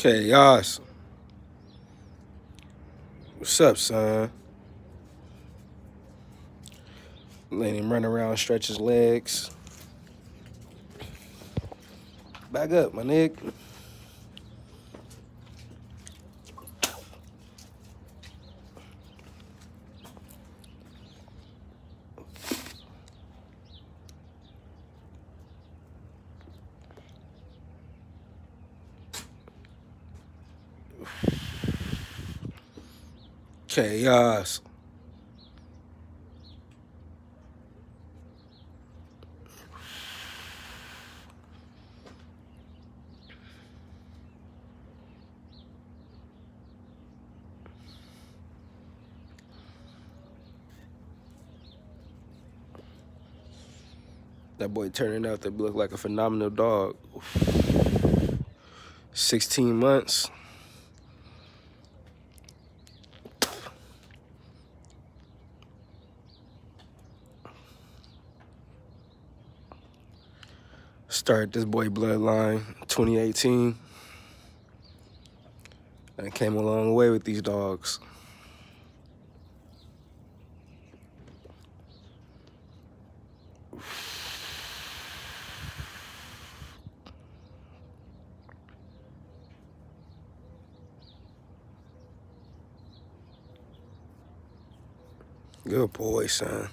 Kayos. What's up, son? Letting him run around, stretch his legs. Back up, my nigga. Kayos. That boy turning out to look like a phenomenal dog. 16 months. Started this boy bloodline 2018. And came a long way with these dogs. Good boy, son.